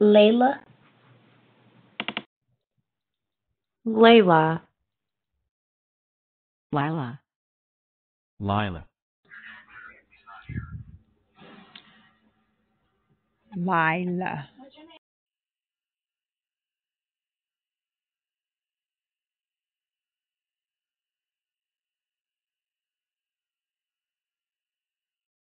Layla, Layla, Lila, Lila, Lila,